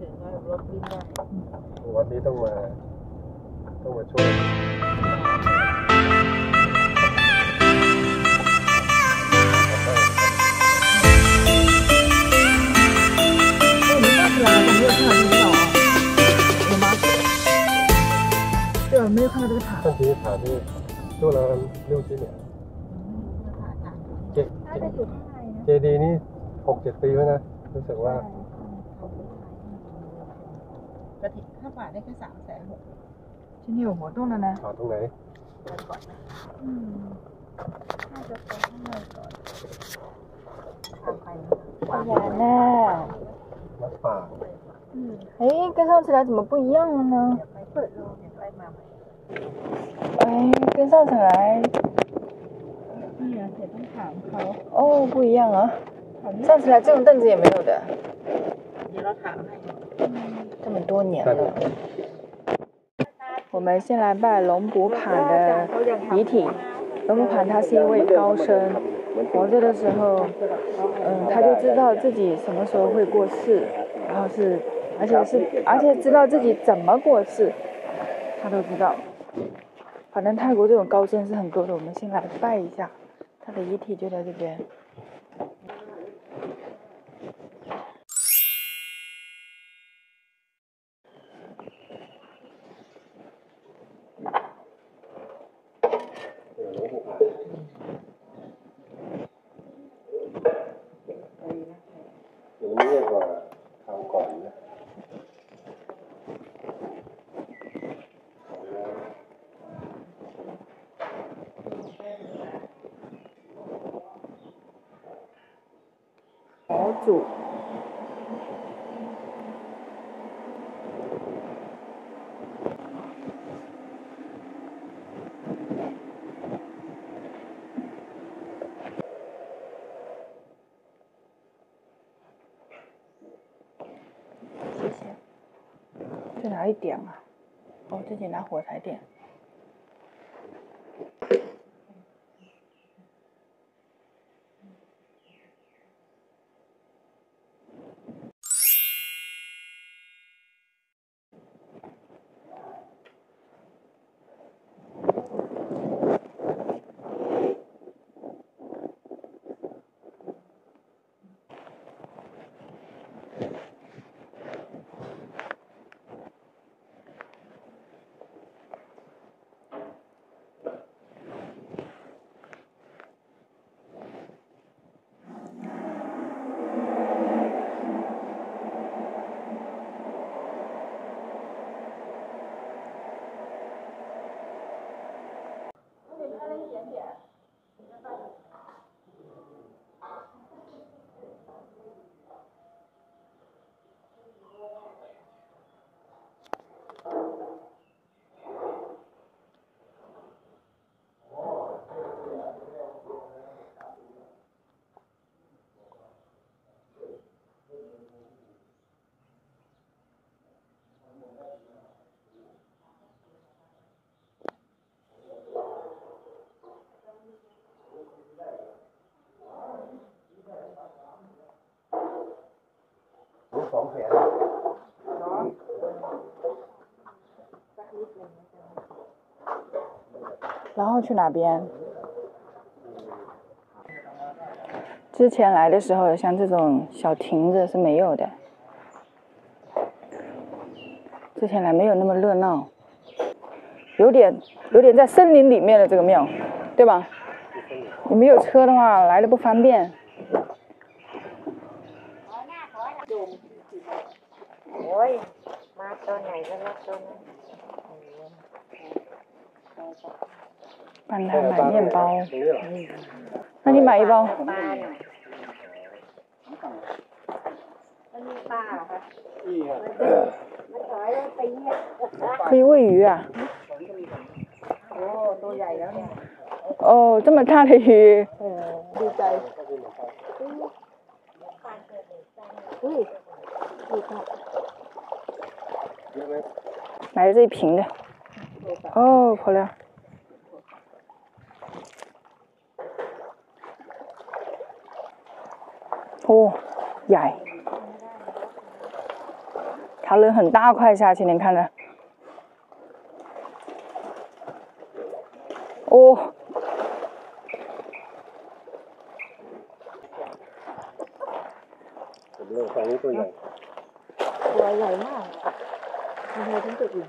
ถึงก็รถวิ่งได้วันนี้ต้องมาต้องมาช่วยเดี๋ยวไม่ค่อยได้ถามบางทีถามที่ช่วงเราเร็วชิ้นเนี่ยเจดีนี้หกเจ็ดปีแล้วนะรู้สึกว่า กระถิ่นค่าบาทได้แค่สามแสนหก 今天有活动了呢。 จอดตรงไหน อืมน่าจะไปข้างในก่อน 哎呀那， วัดป่า อืม 哎，跟上次来怎么不一样了呢？ ไปเปิดโรงเดี๋ยวไปมาใหม่ 哎，跟上次来 นี่นะเดี๋ยวต้องถามเขา 哦不一样啊。 站起来，这种凳子也没有的。这么多年了。我们先来拜龙骨盘的遗体。龙骨盘他是一位高僧，活着的时候，嗯，他就知道自己什么时候会过世，然后是，而且是，而且知道自己怎么过世，他都知道。反正泰国这种高僧是很多的，我们先来拜一下他的遗体，就在这边。哪一点啊？哦，自己拿火柴点。รู้ สองแสน 然后去哪边？之前来的时候，像这种小亭子是没有的。之前来没有那么热闹，有点有点在森林里面的这个庙，对吧？你没有车的话，来的不方便。 ถอยแล้วตีเนี่ย 可以喂鱼啊！ โอ้ตัวใหญ่แล้วเนี่ย 哦，这么大的鱼， เออดีใจ อุ้ยดีค่ะ เยอะไหม 买了这一瓶的。哦，好了。 โอ้ใหญ่ 它人很大块下去，你看着。哦， ผมเรื่องฟังนี้ตัวใหญ่ ตัวใหญ่มากทำไมถึงตัวอื่น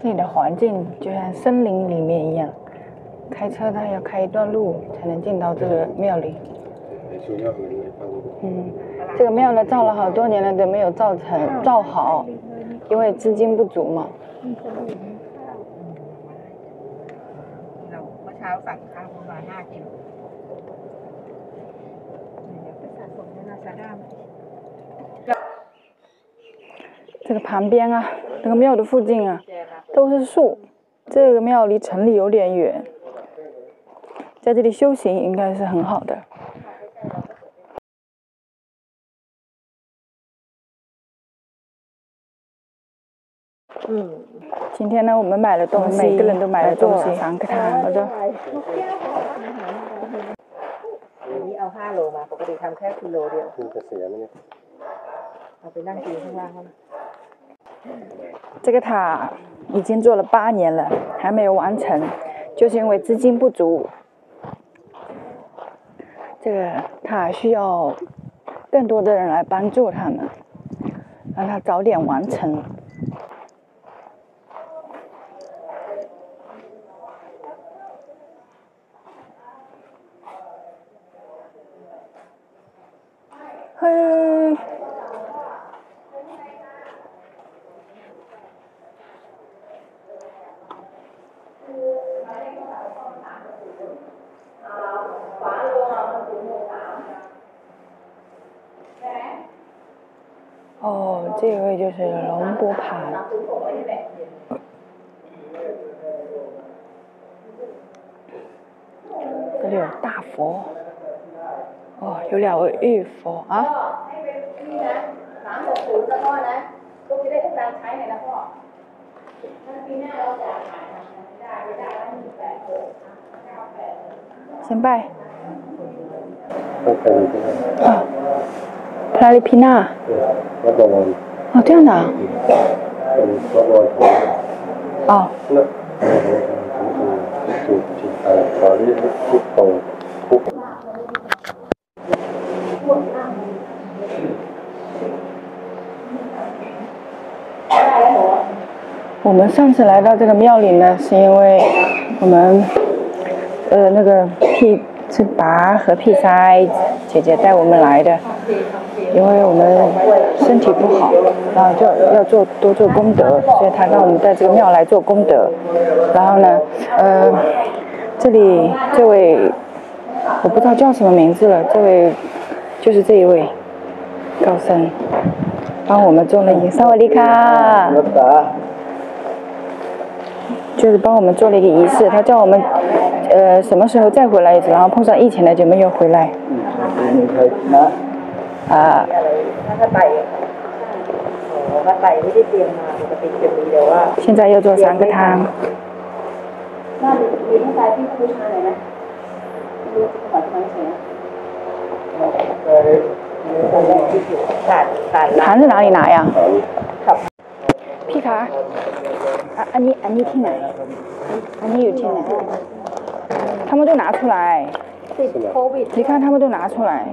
这里的环境就像森林里面一样开车它要开一段路才能进到这个庙里。嗯这个庙呢造了好多年了都没有造成造好因为资金不足嘛。这个旁边啊那个庙的附近啊都是树。这个庙离城里有点远，在这里修行应该是很好的。 อืม 今天呢，我们买了东西，每个人都买了东西，三个汤，好的。 อันนี้เอาห้าโลมา ปกติทำแค่กิโลเดียว คือจะเสียไหมเนี่ย เอาไปนั่งกินข้างล่างเขานะ 这个塔已经做了八年了，还没有完成，就是因为资金不足。这个塔需要更多的人来帮助他们，让他早点完成。浴佛啊，行吧，啊，拉里皮娜，哦，这样子啊。我们上次来到这个庙里呢是因为我们呃那个 p 是拔和 pci 姐姐带我们来的。因为我们身体不好然后就要做多做功德所以他让我们在这个庙来做功德。然后呢呃这里这位我不知道叫什么名字了这位就是这一位高僧帮我们做了一个萨瓦迪卡，就是帮我们做了一个仪式。他叫我们呃什么时候再回来一次，然后碰上疫情了就没有回来。啊。现在要做三个汤。那你你们在地铺上来呢？么穿鞋？盘子哪里拿呀？皮卡，啊你啊你听呢？啊你有听呢？他们都拿出来，你看他们都拿出来。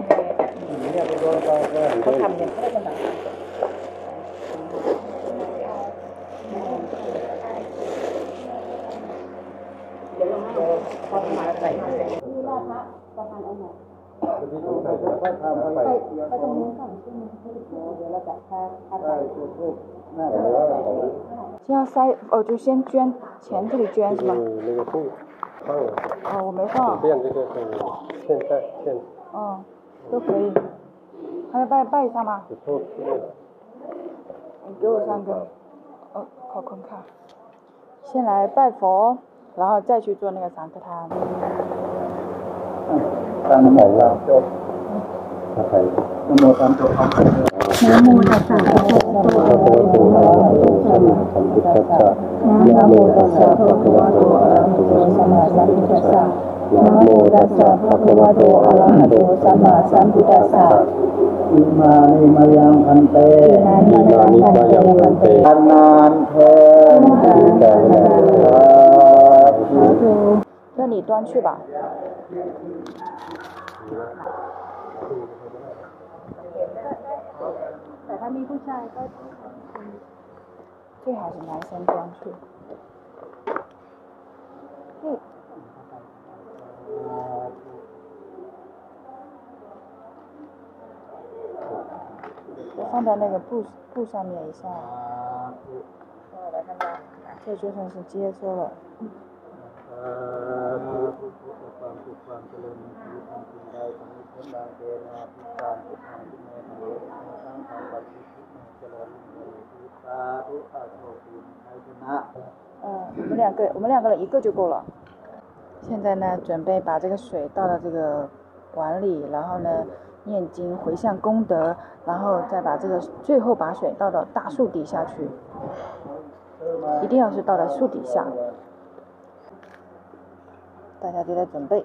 拿呀？ ถาม 皮卡，啊，安妮，安妮听哪？安妮有听哪？他们都拿出来， ติดโควิด 你看他们都拿出来。 เขาทำกันเขาได้ขนาด 先要塞，哦，就先捐钱，这里捐是吗？那个布放了，哦，我没放。变这个可以，现在现哦，都可以。还要拜拜一下吗？只做那个。你给我三个。哦，考坤卡。先来拜佛，然后再去做那个散克汤。 ตั้งใจแล้วจบตั้งใจ นโมตามตัวพร้อมกัน นะโมตัสสะภะคะวะโตอะระหะโตสัมมาสัมพุทธัสสะนะโมตัสสะภะคะวะโตอะระหะโตสัมมาสัมพุทธัสสะนะโมตัสสะภะคะวะโตอะระหะโตสัมมาสัมพุทธัสสะ อิมานิมายังพันเต นะนิมานิมายังพันเต อันนานเทินแต่ละ 那你端去吧。 最好是男生端去。嗯。我放在那个布布上面一下，来看看，这就算是接收了。 ความ สุขความเจริญในชีวิตทางสิ่งใดทางนี้พ้นบางเดนาพิการทุกทางที่แม่ทำให้สร้างทางปฏิทินเจริญในชีวิตสาธุอาโชคุชัยชนะ 嗯，我们两个，我们两个人一个就够了。现在呢，准备把这个水倒到这个碗里，然后呢，念经回向功德，然后再把这个最后把水倒到大树底下去，一定要是倒在树底下。大家都在准备，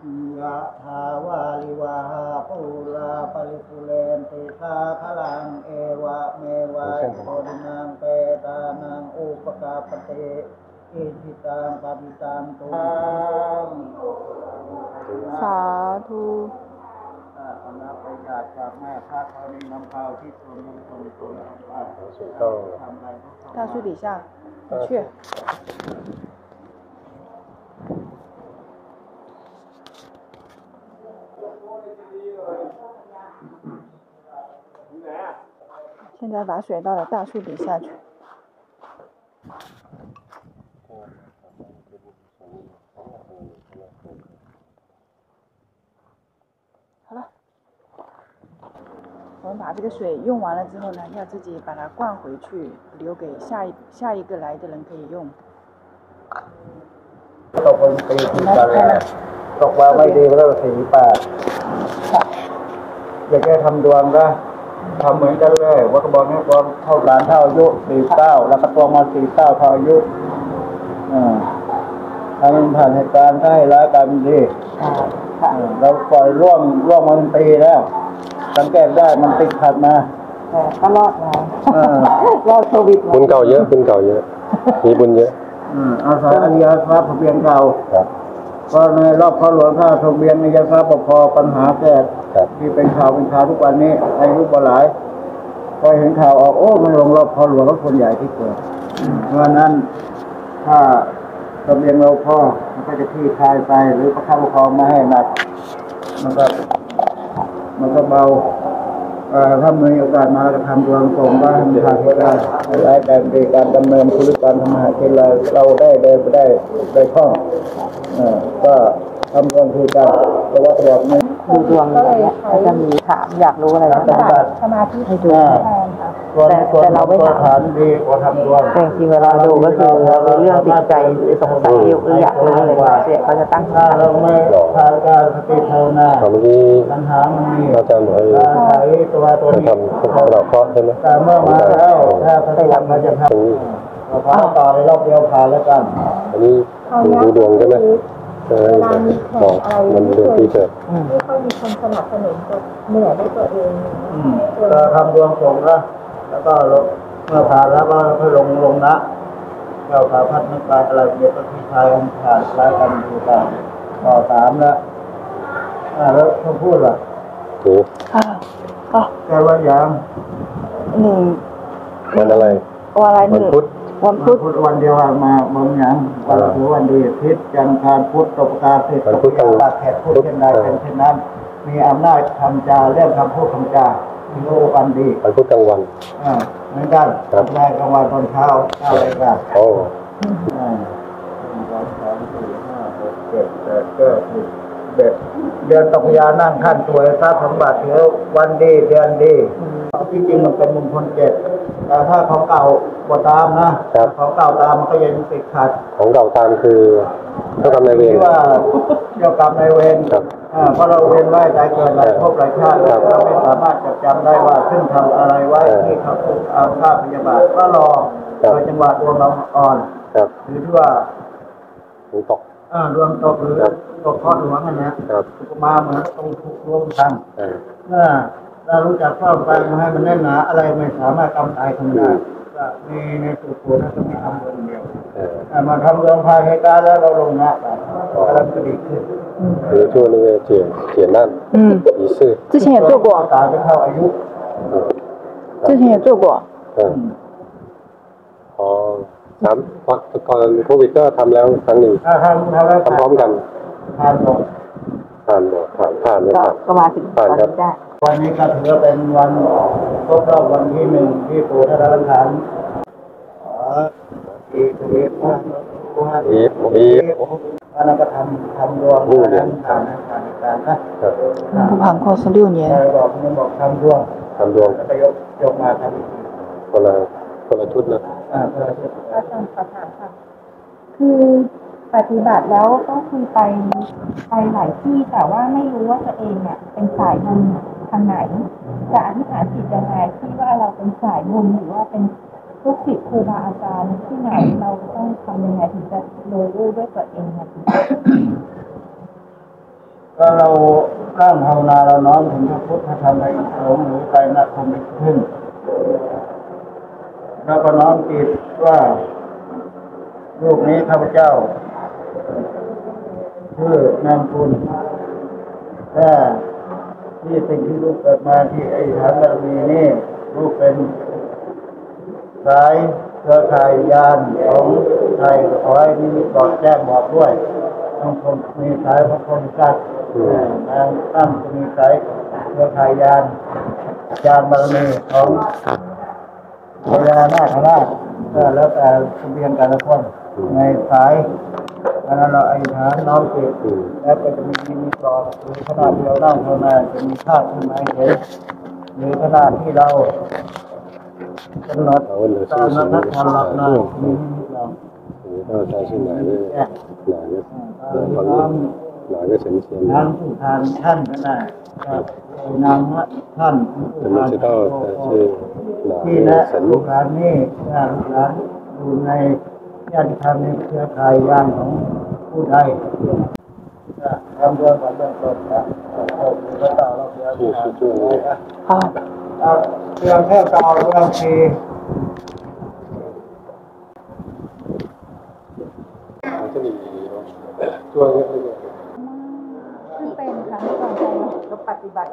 ยาตินางโหโตสุขิตายะทาวาลิวาหาปูลาปริปุเรนติสาพลังเอวะเมวะโคดินังเปตานังอุปกาปเตอิทิตังปฏิตังตุง สาธุ ถ้าเอาน้ำไปจากจากแม่พระเขานี่น้ำเผาที่ตรงนี้ตรงตรงทำไปทำอะไรก็ทำ 大树底下，你去。 现在把水倒到大树底下去。好了，我们把这个水用完了之后呢，要自己把它灌回去，留给下一下一个来的人可以用。 ตกเป็นปีที่กันแล้วตกว่าไม่ดีแล้วสี่แปดอยากจะทำดวงก็ ทำเหมือนกันเลยว่าก็บอกให้ความเท่าการเท่าอายุสี่เก้าแล้วก็ตัวมาสี่เก้าเท่าอายุอ่าถ้ามันผ่านเหตุการณ์ให้ร้ายกลายเป็นดีอ่าเราปล่อยร่วงร่วงมาเป็นปีแล้ว สังเกตได้มันติดขัดมาแต่ก็รอดมาเออรอดโควิดมาบุญเก่าเยอะบุญเก่าเยอะ มีบุญเยอะอืมอาศัยอริยทรัพย์ทะเบียนเก่าครับเพราะในรอบพระหลวงข้าทะเบียนอริยทรัพย์พอปัญหาแก่ ครับ ที่เป็นข่าวเป็นข่าวทุกวันนี้อายุบ่หลายพอเห็นข่าวออกโอ้มันลงรอบพอหลวงก็คนใหญ่ที่เกิดเพราะนั้นถ้าทะเบียนเราพ่อมันก็จะที่คลายไปหรือประคับประคองไม่ให้หนักมันก็มันก็เบาถ้ามีโอกาสมาก็ทำดวงส่งก็ให้มันทางให้ได้หลายการเป็นการดำเนินธุรการทำมาหากินเราเราได้เดินไปได้ได้คล่องเอ่อก็ทำดวงคือการเพราะว่าตลอดนี้ ดูดวงอะไรเงี้ยเขาจะมีถามอยากรู้อะไรก็ปฏิบัติสมาธิให้ดูอ่าแทนค่ะส่วนแต่ส่วนแต่เราไม่ตัวถามฐานดีกว่าทำดวงแต่จริงๆเวลาดูก็คือมีเรื่องติดใจหรือสงสัยหรืออยากรู้อะไรเสียเขาจะตั้งถ้าเราไม่ทานการสติภาวนาเมื่อกี้ปัญหามันมีอาจารย์บอกให้การใช้ตัวตัวให้นี้ทำสะเดาะเคราะห์ใช่ไหมแต่เมื่อมาแล้วถ้าสติเราจะทตรงนี้ำเราพาต่อในรอบเดียวผ่านแล้วกันอันนี้ดูดวงใช่ไหม เวลามีแขกอะไรนี่เคยไม่ค่อยมีคนสนับสนุนจะเหนื่อยด้ตัวเองส่วทำรวมสงฆ์นะแล้วก็เมื่อผ่านแล้วก็ค่ลงลงนะเราผ่าพัดน้ำไปอะไรเดียก็ที่ชายผ่านรายกันดูกันต่อสามแล้วอ่าแล้วเขาพูดล่ะโอ้ค่ะก็แกว่ายามหนึ่งมันอะไรวันอะไรหนึ่งพุธ วันพุพุธธวันเดียวมาเมืองหยังวันถือวันดีพิษจันทร์การพุธตกกาสิทธิ์วันพุธตกกาแขกพูดเช่นใดเป็นเช่นนั้น มีอำนาจคำจาเรื่องคำพูดคำจาถือว่าวันดีวันพุธกลางวันอ่าเหมือนกันครับได้กลางวันตอนเช้าเก้านาฬิกาโอ้อ่าหนึ่งสองสามสี่ห้าหกเจ็ดแปดเก้าสิบเด็ดเดือนตกยานั่งขั้นสวยทรัพย์สมบัติเถือวันดีเดือนดีที่จริงมันเป็นมงคลเจ็ด แต่ถ้าของเก่าบ่ตามนะครับ ของเก่าตามมันก็ยังติดขัดของเราตามคือเจ้ากรรมนายเวร ที่ว่าเกี่ยวกับในายเวรครับอ่าเพราะเราเวียนว่ายตายเกิดหลายภพหลายชาติแล้วเราไม่สามารถจดจำได้ว่าซึ่งทำอะไรไว้เออที่เขาถูกอาฆาตพยาบาทก็รอครับโดยจังหวะดวงเราอ่อนครับหรือที่ว่าถึงตก อ่าดวงตกหรือครับ ตกข้อดวงอันเนี้ยครับอุปมาเหมือนตรงถูกรวมกันเออเมื่อ เรารู้จักซ่อมแซมให้มันแน่นหนาอะไรไม่สามารถกำตายทำได้ก็มีในสูตรโนั้นก็มีทำเรื่องเดียว เออ อ่ามาทำเรื่องภายในการแล้วเราลงหน้าไปอะไรก็ดีขึ้น 比如做那个解解难嗯，仪式，之前也做过， ตายไปเท่าอายุ 之前也做过。嗯，อ๋อสามก่อนก่อนโควิดก็ทำแล้วครั้งหนึ่ง ถ้าทำทำแล้ว ทำพร้อมกัน ทานหมด ผ่านหมดผ่านผ่านไม่ ก็ ผ่าน ก็มาถึงตอนนี้ได้ วันนี้ก็ถือเป็นวันครบรอบวันที่หนึ่งที่ปู่ทารังฐานอีกีเอฟอีกเอฟพระนักธรรมทำรวมกันทำทำการนะผู้พังข้อสิ้วเนี่ยบอกมันบอกทำรวมทำรวมแล้วยกยกมาทำคนละคนละชุดนะอ่าคนละชุดอาจารย์ขอถามค่ะคือปฏิบัติแล้วก็คือไปไปหลายที่แต่ว่าไม่รู้ว่าตัวเองเนี่ยเป็นสายบุน ทางไหน จะอธิษฐานจิตยังไงที่ว่าเราเป็นสายบุญหรือว่าเป็นลูกศิษย์ครูบาอาจารย์ที่ไหนเราต้องทำยังไงถึงจะรู้ด้วยตัวเองเนี่ยก็เราร่างภาวนาเราน้อมถึงพระพุทธธรรมในสงฆ์หรือใจนักคมขึ้นแล้วก็น้อมจิตว่าลูกนี้ข้าพเจ้าชื่อนามคุณถ้า ที่สิ่งที่ลูกเกิดมาที่ไอ้ฐานบารมีนี่ลูกเป็นสายเครือข่ายยานของไทยขอให้มีบอกแจ้งบอกด้วยต้องคงมีสายพระคนกัดนางตั้งจะมีสายเครือข่ายยานยานบารมีของพญานาคราชก็แล้วแต่ทะเบียนแต่ละคน ในสายอันนั้นเราอธิษฐานน้อมจิตอืมแล้วก็จะมีนิมิตบอกหรือขนาดที่เรานั่งภาวนาจะมีภาพขึ้นมาให้เห็นหรือขนาดที่เรากำหนดเอาวันเหลือตาชื่มอนัสิ่กงทันหลับในร่วมมีนิมิตเราหรือว่าใช้ชื่อไหนด้วยไหนเนี่ยฟังหนาก็เฉียนเฉียนทางผู้ทานท่านก็ได้ก็นามว่าท่านผู้แต่ทาไม่นใช่ก็ชื่อหนาที่นะสันลูกหลานนี่ญาติลูกหลานอยู่ใน เชื่อทางในเครือข่ายยานของผู้ใดทำเรื่องก่อนเรื่องต้นนะก็ต่อเราเรื่องเรื่องแค่ต่อเรื่องทีช่วยเรื่องที่เป็นค่ะไม่ต้องใจเรปฏิบัติ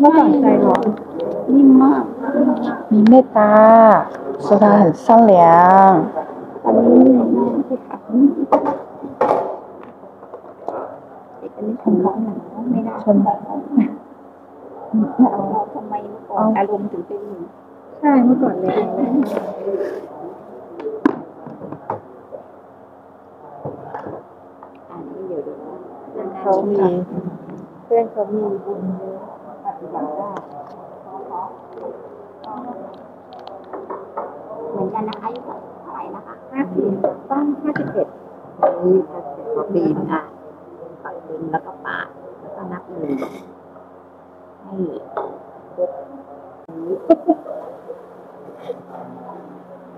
ไม่ต้องใจหรอก นิ่มมาก 你妹达说他很善良， อันนี้นิ่มมากที่ค่ะอันนี้ทำเขาหนักไม่ได้ชนแบบเราทำไมเมื่อก่อนอารมณ์ถึงเป็นอย่างนี้ใช่เมื่อก่อนแรงเลยอันนี้เดี๋ยวเดี๋ยวเขามีเพื่อนเขามีบุญเยอะปฏิบัติได้ เหมือนกันนะคะอายุเท่าไหร่นะคะห้าสิบตั้งห้าสิบเอ็ดนี่พอปีนอะปัดปีนแล้วก็ปาดแล้วก็นับหนึ่งให้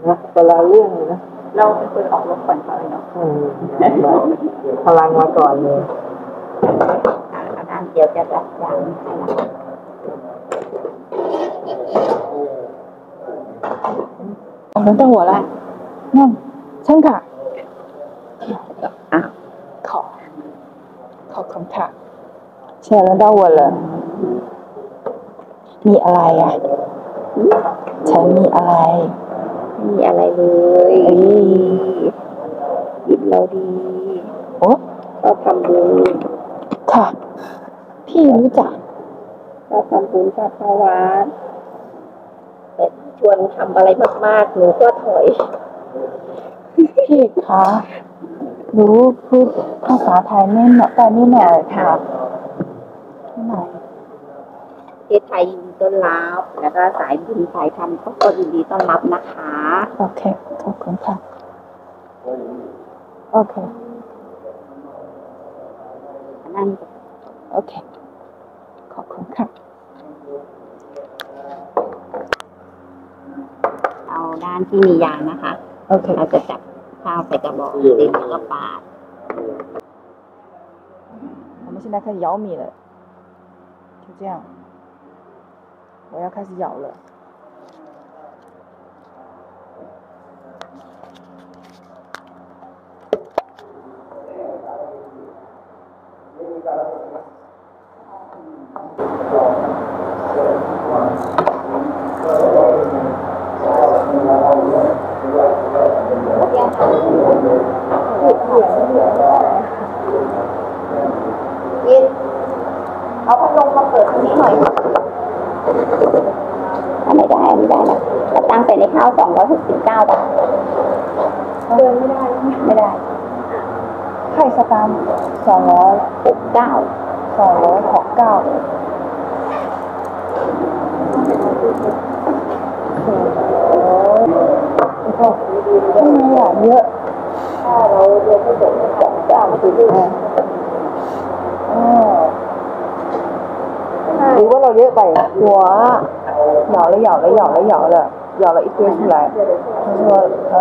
นะเวลาเรื่องเลยนะ เราเป็นคนออกรบก่อนเขาเลยเนาะอืมพลังมาก่อนเลยขนาดเดียวจะแบบอย่างให้ แล้วจะหัวละนั่นช่างค่ะอะขอ ขอบคุณค่ะแชร์แล้วด้าหัวเลยมีอะไรอะ ฉันมีอะไร มีอะไรเลยยิบเราดี โอ้ก็ทำบุญค่ะ พี่รู้จักก็ทำบุญกับพระวัด ชวนทำอะไรมาก ๆ หนูก็ถอย พี่คะรู้พูดภาษาไทยนิดหน่อยแต่นิดหน่อยค่ะนิดหน่อยประเทศไทยยินดีต้อนรับ แล้วก็สายบุญสายธรรมก็ยินดีต้อนรับนะคะ โอเค ขอบคุณค่ะ โอเค นั่งโอเค ขอบคุณค่ะ เอา ด้านที่มียางนะคะ โอเค เราจะจับข้าวใส่กระบอกดินแล้วก็ปาด 我们现在开始摇米了，就这样，我要开始摇了。 าสองร้อยหกสิบเก้าบาทเดินไม่ได้ ไม่ได้ ไข่สแามสองร้อยหกเก้าสองร้อยหกเก้าพรุ่ไนี้อะเยอะ ถ้าเราเรียนไม่จบสองเก้าคือเรื่องหรือว่าเราเยอะไปหัวหยอกแล้วหยอกแล้วหยอกแล้วหยอกเลย 咬了一堆出来他说呃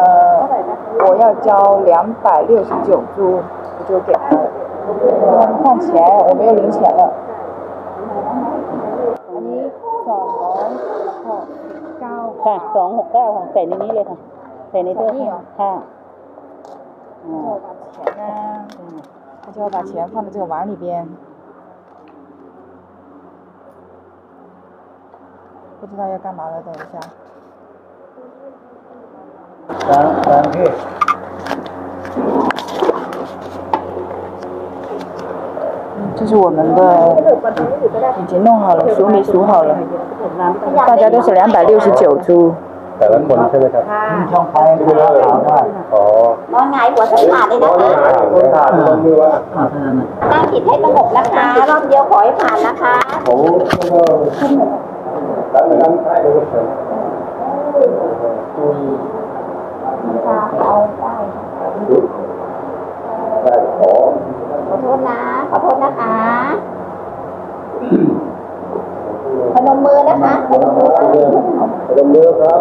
我要交两百六十九株我就给他了换钱我没有零钱了อันนี้สองร้อยหกสิบเก้า ค่ะสองหกเก้าค่ะใส่ในนี้เลยค่ะ ใส่ในตู้ นี่เหรอ ค่ะ 就要把钱呢，他就要把钱放在这个碗里边。不知道要干嘛了，等一下。 การการที่ 这是我们的，已经弄好了，数米数好了，大家都是两百六十九株。 แต่ละคนใช่ไหมครับ ช่องไฟที่เราถามได้ อ๋อน อนหงายหัวสันขาดเลยนะคะ คนถามคนที่ว่า ตั้งจิตให้สงบนะคะ รอบเดียวขอให้ผ่านนะคะ เขาก็ตั้งตั้งใต้เลยครับ เอาได้ได้ขอขอโทษนะ ขอโทษนะคะพนมมือนะคะพนมมือค่ะลงมือครับ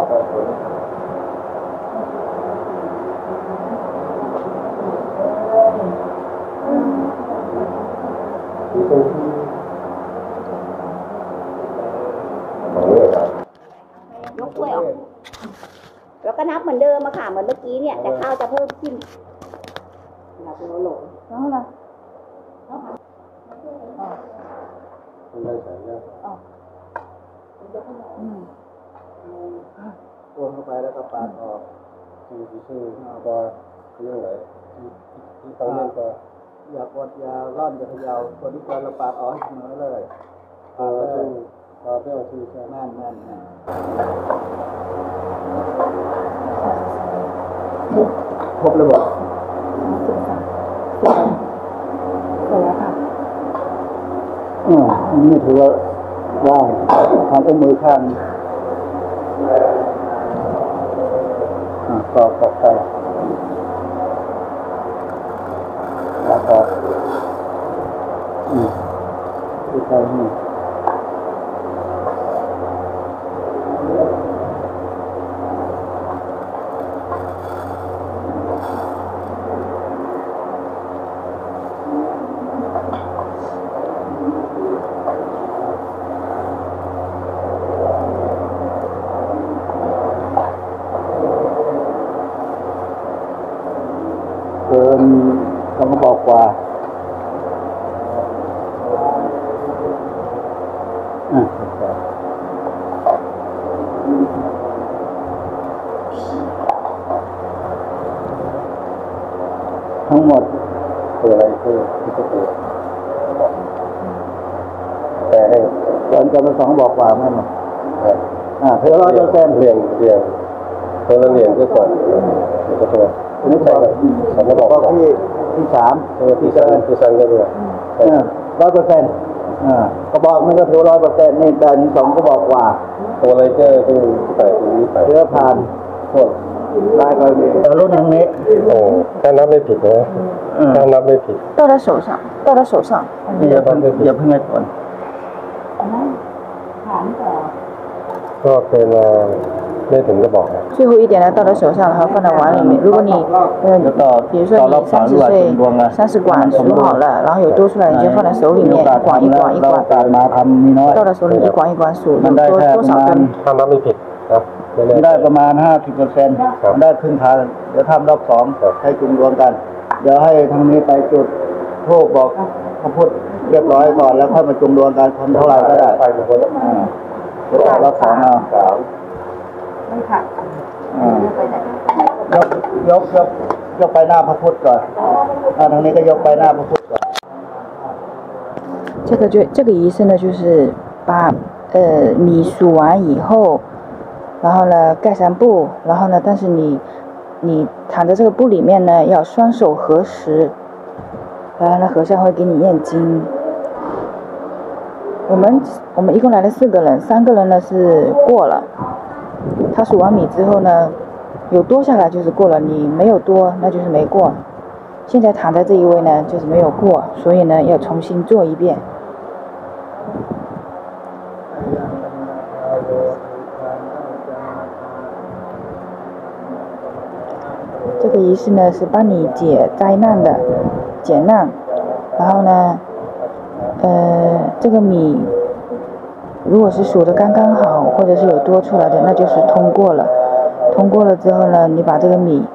ยกถ้วยออก แล้ว ก็นับเหมือนเดิมอะค่ะเหมือนเมื่อกี้เนี่ย แต่ข้าวจะเพิ่มขึ้นได้ใส่แล้วโอนเข้าไปแล้วก็ปาดออกที่ที่ชื่อว่าเรื่องไหนที่ที่ฟังเรื่องก็อย่ากดยาวร่อนอย่าเขยาวคนที่การเราปาดออกให้เสมอเลยเออ ที่มาเรื่องที่ใช่ไหมแม่นแม่นแม่นครบเลยบอกอืมอันนี่ถือว่าว่างทำอุ้มมือข้างอ่าก็ก็ใช่แล้วก็อืมที่ใช่นี่เกินคำบอกกว่าอ่า ทั้งหมดคืออะไรคือที่จะตัวแต่ให้เกินเกินไปสองบอกกว่าไม่หมดครับทอ่าถือร้อยเปอร์เซ็นต์เหรียญเหรียญคนละเหรียญก็ก่อนแล้วก็ตัวอันนี้บอกฉันก็บอกบอกก่อนที่ที่สามเออที่สันที่สันก็ด้วยร้อยเปอร์เซ็นต์อ่ากระบอกนึงก็ถือร้อยเปอร์เซ็นต์นี่แต่นี่สองกระบอกกว่าตัวอะไรก็คือใส่ตรงนี้ใส่เชื้อผ่านโทษได้ก็ มีแต่รุ่นทางนี้ โอ้ถ้านับไม่ผิดนะถ้านับไม่ผิด 到他手上，到他手上， อย่าเพิ่งอย่าเพิ่งให้ผล ก็คือมาไม่ถึงก็บอกนะ 最后一点呢到他手上，然后放在碗里面。如果你呃，比如说你三十岁三十管数好了，然后有多出来你就放在手里面， มีโอกาส 一管一 ทำแล้ว 管一 เราโอ 管， กาสมาทำมีน้อย 到了手里一管一管数， มั 有 นได้ 多 แค่ 多 ประ 少 มาณ 根。 ถ้านับไม่ผิดนะไ ม่แน่ใจ ได้ประมาณห้าสิบเปอร์เซ็นต์ได้ครึ่งทางเดี๋ยวทำรอบสองใช้จุ่มรวมกัน เดี๋ยวให้ทางนี้ไปจุดทูบบอกพระพุทธเรียบร้อยก่อนแล้วค่อยมาจุ่มรวมกันคนเท่าไหร่ก็ได้ ไปหมดคนละ อ่าเดี๋ยวรอบสองเอา สาม อ่ายกยกยกยกไปหน้าพระพุทธก่อนอ่าทางนี้ก็ยกไปหน้าพระพุทธก่อน 这个就这个仪式呢，就是把呃你数完以后， 然后呢盖上布，然后呢，但是你你躺在这个布里面呢，要双手合十，然后呢和尚会给你念经。我们我们一共来了四个人，三个人呢是过了，他数完米之后呢，有多下来就是过了，你没有多那就是没过。现在躺在这一位呢，就是没有过，所以呢要重新做一遍。仪式呢是帮你解灾难的，解难。然后呢，呃，这个米如果是数的刚刚好，或者是有多出来的，那就是通过了。通过了之后呢，你把这个米，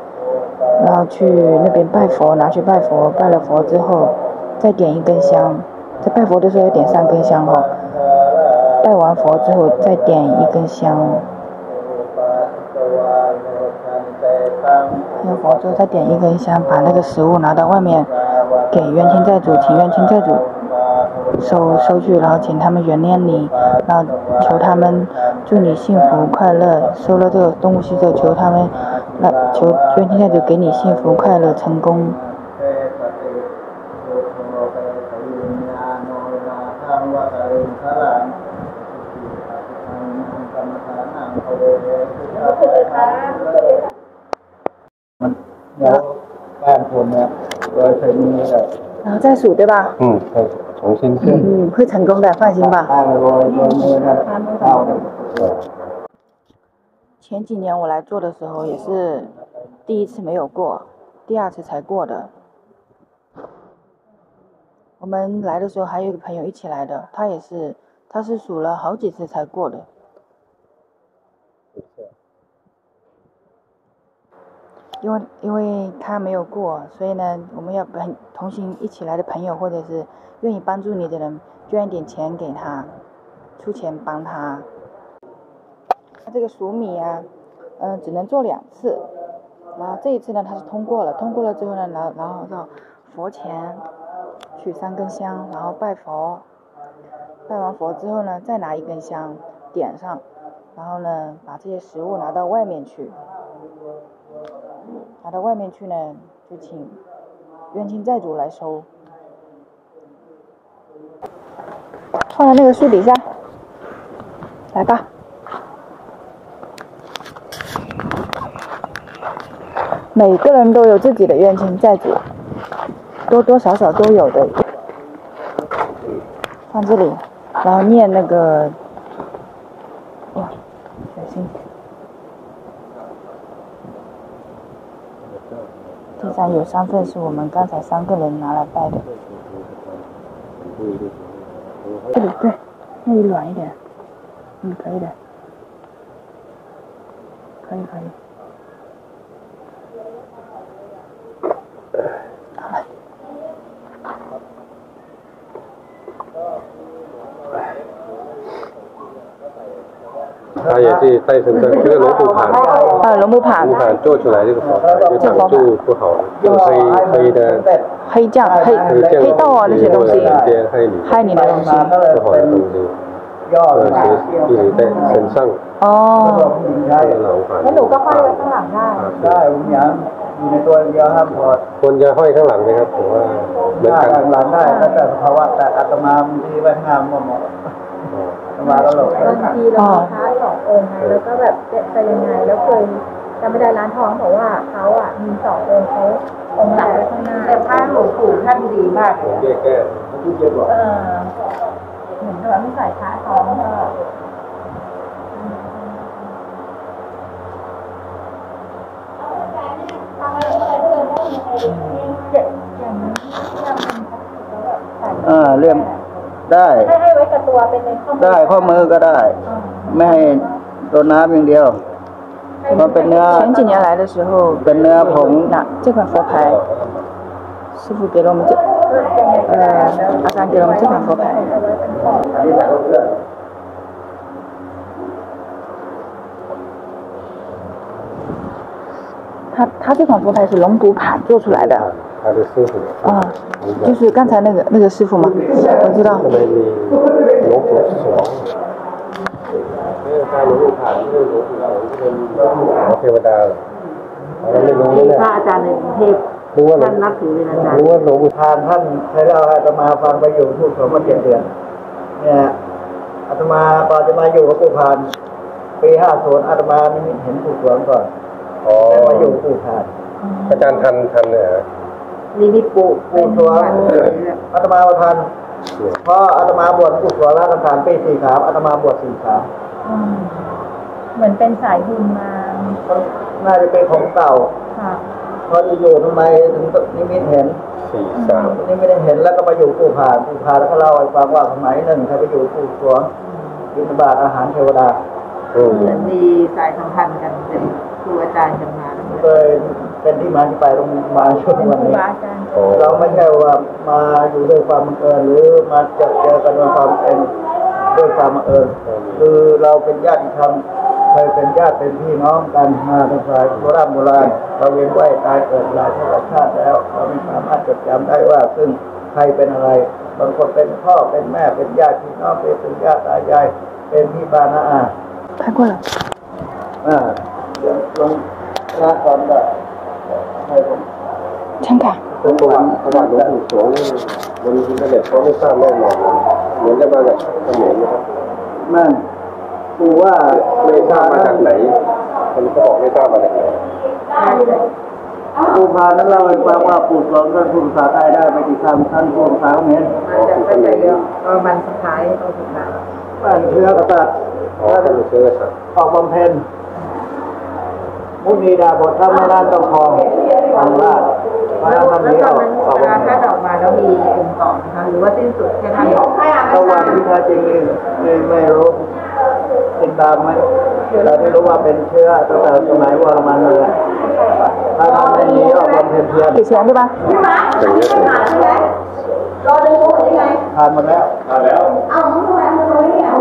然后去那边拜佛，拿去拜佛，拜了佛之后，再点一根香。在拜佛的时候要点三根香哈、拜完佛之后再点一根香。拜佛之后再点一根香，把那个食物拿到外面，给冤亲债主，请冤亲债主收收去，然后请他们原谅你，然后求他们祝你幸福快乐。收了这个东西之后，求他们，那求冤亲债主给你幸福快乐成功。然后再数对吧？嗯再重新签嗯会成功的放心吧。前几年我来做的时候也是第一次没有过第二次才过的。我们来的时候还有一个朋友一起来的他也是他是数了好几次才过的。因为因为他没有过，所以呢，我们要朋同行一起来的朋友，或者是愿意帮助你的人，捐一点钱给他，出钱帮他。他这个数米啊，嗯、只能做两次，然后这一次呢，他是通过了，通过了之后呢，然后然后到佛前取三根香，然后拜佛，拜完佛之后呢，再拿一根香点上，然后呢，把这些食物拿到外面去，拿到外面去呢，就请冤亲债主来收，放在那个树底下，来吧。每个人都有自己的冤亲债主，多多少少都有的。放这里，然后念那个，哇，小心。地有三份是我们刚才三个人拿来拜的。这里对，那里软一点，嗯，可以的，可以可以。他也是带身份，这个龙虎盘，呃，龙母盘龙虎，盘做出来这个佛牌就挡住不好，就黑黑的黑酱、黑黑酱黑豆啊那些东西，人间害你害你的东西。不好的东西， ย่อ 呃， ลงมา 是一直在身上 สะดวก 哦， ผู้หญิงใช้ หลังผ่าน แล้วหนูก็ห้อยไว้ข้างหลังได้ ได้ผมยางอยู่ในตัวเดียวห้ามถอด ควรจะห้อยข้างหลังไหมครับผมว่าเหมือน หน้า กัน หลังได้แล้วแต่สภาวะแต่อาตมาบางทีไว้ข้างหน้ามันเหมาะ อ๋อ อาตมาก็หลบ บางทีเราพระส ององค์ไงแล้วก็แบบจะจะยังไงแล้วเคยจำไม่ได้ร้านทองบอกว่าเขาอะมีสององค์เขาองค์ไหนไว้ข้างหน้าแต่พระหลวงปู่ท่านดีมากผมแยกแก้ที่เจ็บบอกเออเหมือนกับว่าไม่ใส่พระท้องก็เจ็บอย่างนี้ที่ทำเป็นพลาสติกแล้วแบบใส่อ่าเลี่ยมได้ให้ให้ไว้กับตัวเป็นในข้อมือได้ข้อมือก็ได้อ่าไม่ให้ โดนน้ำอย่างเดียวมันเป็นเนื้อ 前几年来的时候， เป็นเนื้อผง 那这款佛牌，师傅给了我们这，呃，阿甘给了我们这款佛牌。 อันนี้ใส่เพื่อน 它它这款佛牌是龙骨盘做出来的， 他的师傅啊，就是刚才那个那个师傅嘛，我知道 ทำ。ไม มีหลวงปู่สวงไม่ใช่หลวงปู่ผ่านไม่ใช่หลวงปู่สวงที่เป็นหมอเทวดาเหรอเราไม่รู้นะเนี่ยพระอาจารย์ในกรุงเทพรู้ว่าหลวท่างนนับถือเป็นอาจารย์รู้ว่าหลวงปู่ทานท่านใช้เล่าให้อาตมาฟังไปอยู่ทูกสมมาเจ็ดเดือนเนี่ยอาตมาก่อนจะมาอยู่กับปู่พานปีห้าศูนย์อาตมานี่เห็นปู่สวงก่อนอ๋อแล้วมาอยู่ปู่พานอาจารย์ทันทันเนี่ยเหรอนี่นี่ปู่ปู่สวงอาตมาประทานเพราะอาตมาบวชปู่สวงแล้วอาตมาปีสี่สามอาตมาบวชสี่สามอืม เหมือนเป็นสายบุญมาน่าจะเป็นของเก่าค่ะเพราะอยู่ๆทำไมถึงนิมิตเห็นสี่สามนี่ไม่ได้เห็นแล้วก็มาอยู่ปู่พานปู่พานแล้วก็เล่าให้ฟังว่าสมัยหนึ่งเคยไปอยู่ปู่สวงบิณฑบาตอาหารเทวดาอืมเหมือนมีสายสัมพันธ์กันเป็นครูอาจารย์กันมาเคยเป็นที่มาที่ไปตรงมาช่วงเป็นวันครูนี้บาอาจารย์อ๋อเราไม่ใช่ว่ามาอยู่ด้วยความบังเอิญหรือมาเจอเจอกันด้วยความเป็น ด้วยความเอิญคือเราเป็นญาติธรรมเคยเป็นญาติเป็นพี่น้องกันมาตั้งแต่โบราณโบราณเราเวียนไหวตายเกิดหลายชาติแล้ว เราไม่สามารถจดจำได้ว่า ซึ่งใครเป็นอะไร บางคนเป็นพ่อเป็นแม่เป็นญาติพี่น้องเป็นญาติตายายเป็นพี่บานาอาพักก่อนอ่าเดี๋ยวลงหน้าก่อนแบบให้ผมช่าค่ะประวัติประวัติหลวงปู่สวงบนอินเทอร์เน็ตเขาไม่ทราบแน่นอน เหมือนจะมาจากเขมรนะครับนั่นกูว่าไม่ทราบมาจากไหนคนก็บอกไม่ทราบมาจากไหนกูพานั้นเล่าให้ฟังว่าปู่สอนท่านพูดภาษาไทยได้ไม่กี่คำท่านพูดภาษาเขมรมาจากไปเดียวก็วันสุดท้ายตอนสุดท้ายบ้านเชื้อกษัตริย์อ๋อท่านเชื้อกษัตริย์ออกบำเพ็ญมุนีดาบทธรรมนานต้องคองทำราชพระ แล้วตอนนี้ถ้าออกมาแล้วมีองค์มต่อนะคะหรือว่าสิ้นสุดแค่ทางออกระหว่างที่แท้จริงนี่ไม่รู้ติดตามไหมเราไม่รู้ว่าเป็นเชื้อตั้งแต่สมัยวรมันเลยถ้าเราไม่หนีออกมาเห็นเพียติดเชื้อนได้ปะอย่างนี้รอดูยังไงทานมาแล้วทานแล้วเอ้าทำไมมันไม่เอา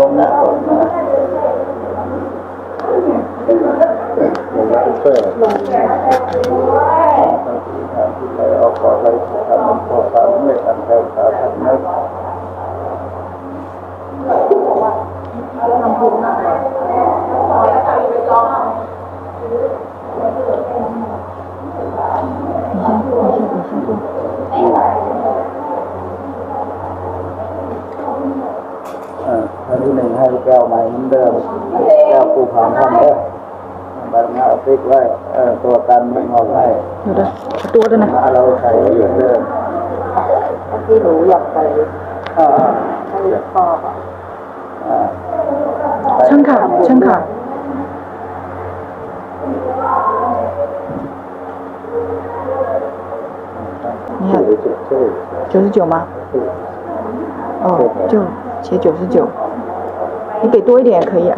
ลงนะ ก่อนนะลงมาช่วยหน่อยไปออกก่อนเลยทำมันพอสามไม่ทันแถวสาทันนะอ่าท่านที่หนึ่งให้แก้วใหม่เหมือนเดิมแก้วปูผ่านท่านเด้อ ใบงาเอาติ๊กไว้เออตัวกันไม่งอกให้ 有的，多的呢。 มาเราใส่เหมือนเดิม ที่หนูอยากไป อ่า ให้พ่อ อ่า 参考，参考。你看 จุดช่วย 九十九吗？哦，就写九十九，你给多一点也可以啊，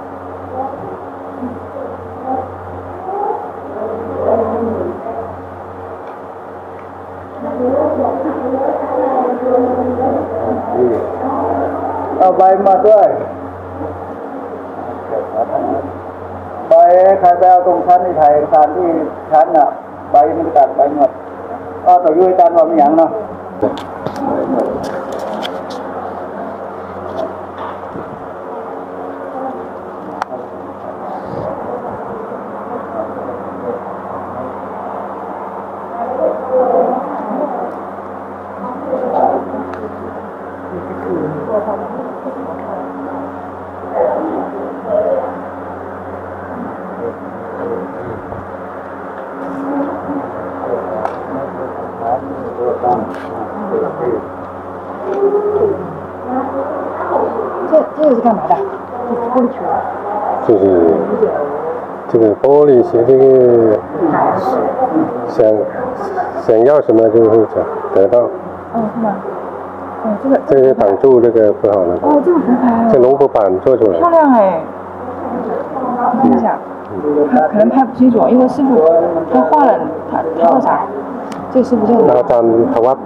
เอาใบมาด้วย ใบใครไปเอาตรงชั้นที่ไทยเอกสารที่ชั้นอะ ใบมันตัดใบหมดก็ต่อยุ่ยตันว่ามีอย่างเนาะ 得到。哦，是吗？哦，这个这个挡住这个不好了。哦，这个很好、这龙骨板做出来。漂亮哎！看一下，他可能拍不清楚，因为师傅他画了他他画啥？这个师傅叫什么？阿张他画。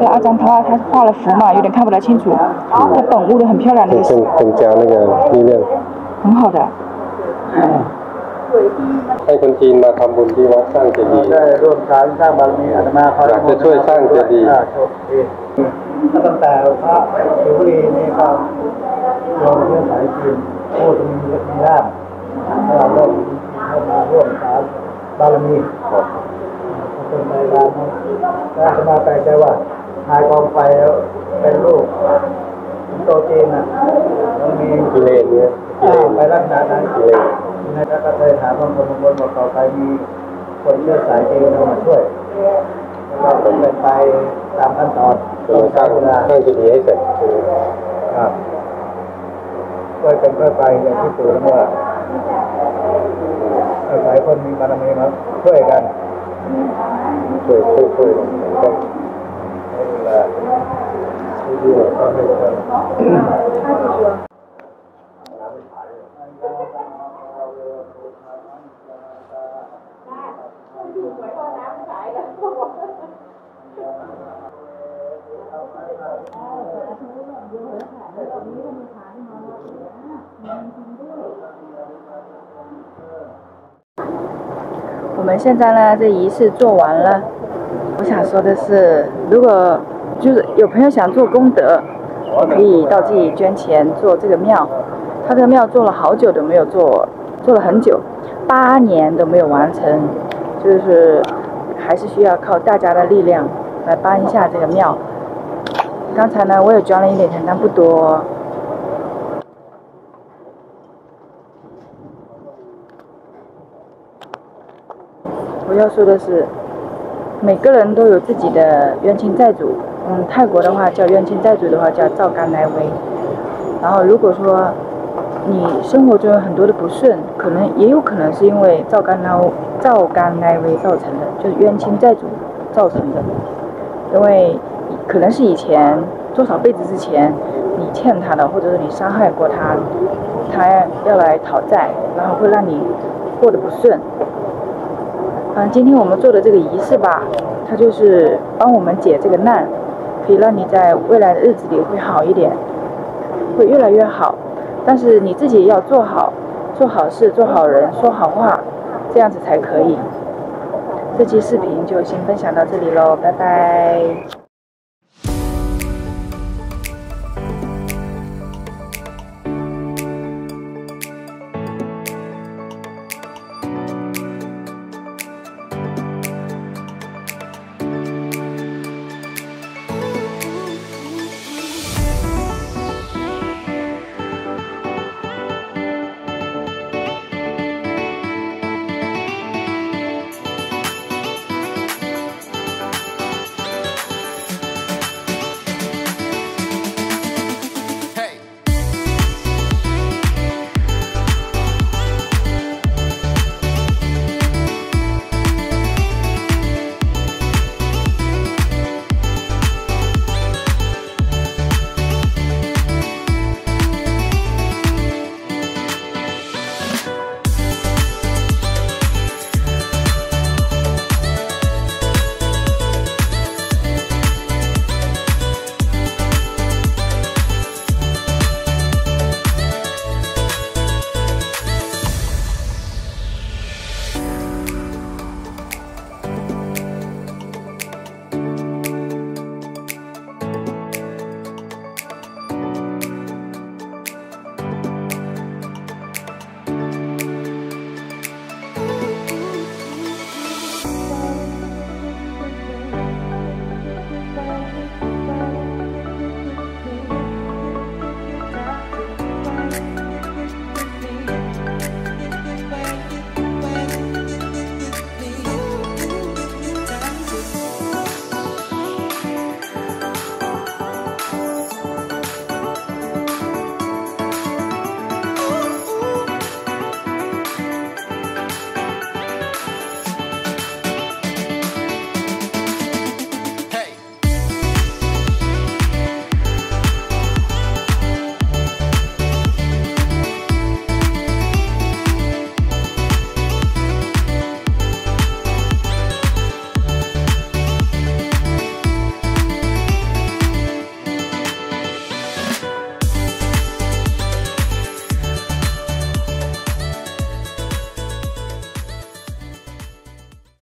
那，阿张他他画了符嘛，有点看不太清楚。他、嗯、本物的很漂亮的。增增加那个力量。很好的。嗯。 ให้คนจีนมาทำบุญที่วัดสร้างเจดีย์ได้ร่วมสร้างสร้างบารมีอาตมาขออยากจะช่วยสร้างเจดีย์อ่าโชคดีตั้งแต่พระศิวลีนี่ก็ลงเชื้อสายจีนพูดมีมีร่ามเราร่วมเข้ามาร่วมสร้างบารมีเป็นในรามแล้วอาตมาแปลกใจว่าทายกองไฟแล้วเป็นลูกโตจีนอะมันมีกิเลนเนี่ยกิเลอ่านไปลักษณะนั้นกิเลน ในแล้วก็เคยถามบางคนบางคนบอกต่อไปมีคนเชื่อสายเองมาช่วยแล้วก็เป็นไปตามขั้นตอนจะมาสร้างเวลาสร้างเจดีย์ให้เสร็จครับช่วยเป็นค่อยไปอย่างที่ปู่แล้วว่าอาศัยคนมีบารมีมาช่วยกันช่วยช่วยช่วยกันใช้เวลาที่ดีก็ให้คน 我们现在呢，这仪式做完了。我想说的是，如果就是有朋友想做功德，我可以到这里捐钱做这个庙。他这个庙做了好久都没有做，做了很久，八年都没有完成，就是还是需要靠大家的力量来帮一下这个庙。刚才呢，我也捐了一点钱，但不多。我要说的是，每个人都有自己的冤亲债主。嗯，泰国的话叫冤亲债主的话叫赵干来威。然后如果说你生活中有很多的不顺，可能也有可能是因为赵干来赵干来威造成的，就是冤亲债主造成的。因为可能是以前多少辈子之前你欠他的，或者是你伤害过他，他要来讨债，然后会让你过得不顺。嗯，今天我们做的这个仪式吧，它就是帮我们解这个难，可以让你在未来的日子里会好一点，会越来越好。但是你自己要做好，做好事，做好人，说好话，这样子才可以。这期视频就先分享到这里喽，拜拜。